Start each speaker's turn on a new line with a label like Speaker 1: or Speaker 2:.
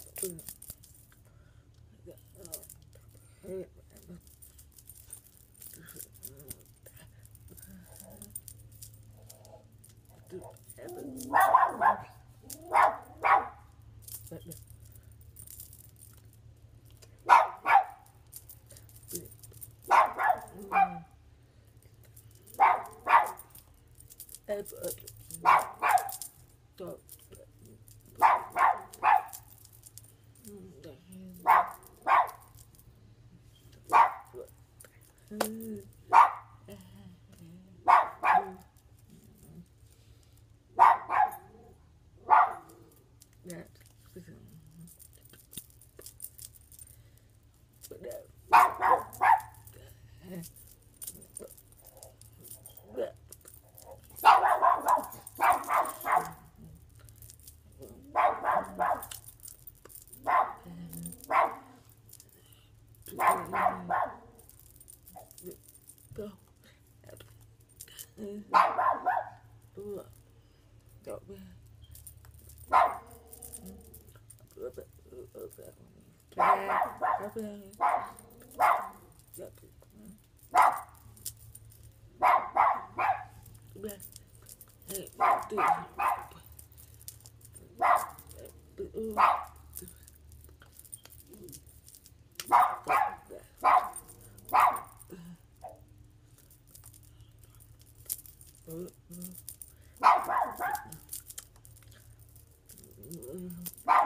Speaker 1: to Ever. That. Put that Bro. Wow. Uh, uh.